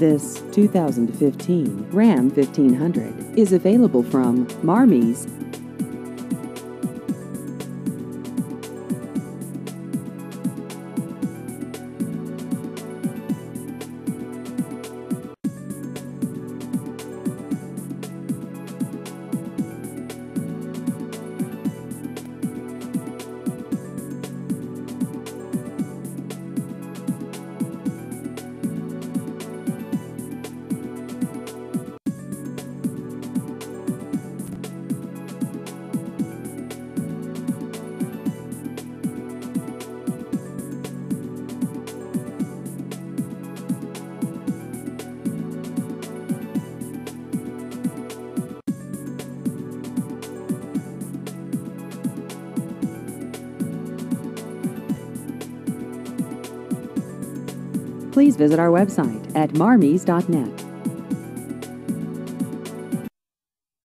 This 2015 Ram 1500 is available from Marmies. Please visit our website at marmies.net.